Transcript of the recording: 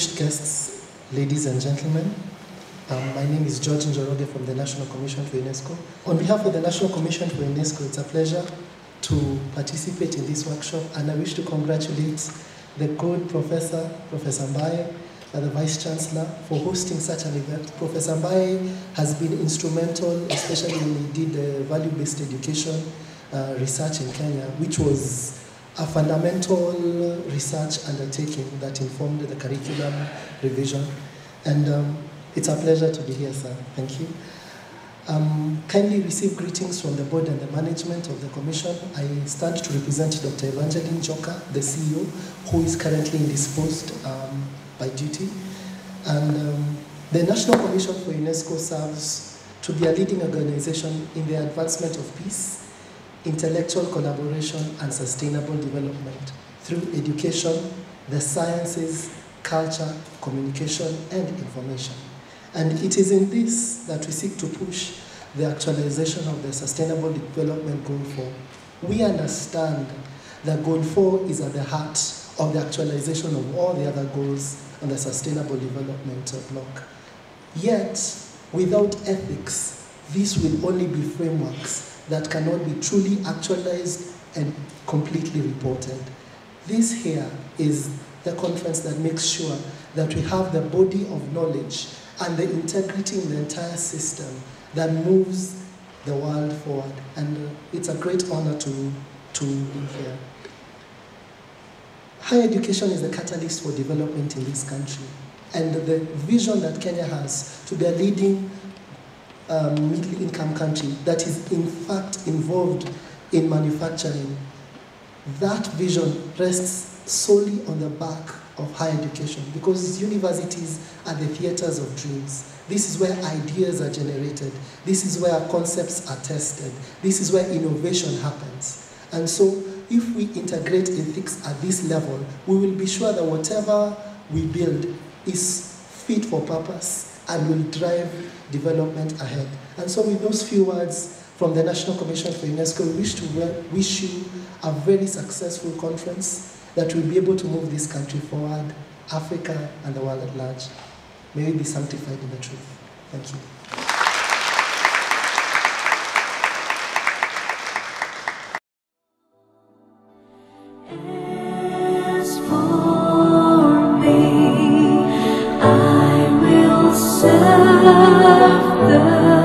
distinguished guests, ladies and gentlemen. Um, my name is George Njoroge from the National Commission for UNESCO. On behalf of the National Commission for UNESCO, it's a pleasure to participate in this workshop and I wish to congratulate the good professor, Professor Mbaye, and the Vice Chancellor for hosting such an event. Professor Mbaye has been instrumental, especially when he did the value-based education uh, research in Kenya, which was a fundamental research undertaking that informed the curriculum revision. And um, it's a pleasure to be here, sir. Thank you. Um, kindly receive greetings from the board and the management of the commission. I stand to represent Dr. Evangeline Njoka, the CEO, who is currently indisposed um, by duty. And um, the National Commission for UNESCO serves to be a leading organization in the advancement of peace, intellectual collaboration, and sustainable development through education, the sciences, culture, communication, and information. And it is in this that we seek to push the actualization of the Sustainable Development Goal 4. We understand that Goal 4 is at the heart of the actualization of all the other goals on the Sustainable Development Block. Yet, without ethics, these will only be frameworks that cannot be truly actualized and completely reported. This here is the conference that makes sure that we have the body of knowledge and the integrity in the entire system that moves the world forward. And uh, it's a great honor to, to be here. Higher education is the catalyst for development in this country. And the vision that Kenya has to be a leading um, middle income country that is in fact involved in manufacturing, that vision rests solely on the back of higher education because universities are the theaters of dreams. This is where ideas are generated. This is where concepts are tested. This is where innovation happens. And so if we integrate ethics at this level, we will be sure that whatever we build is fit for purpose and will drive development ahead. And so with those few words from the National Commission for UNESCO, we wish to wish you a very successful conference that will be able to move this country forward, Africa and the world at large. May we be sanctified in the truth. Thank you. Serve the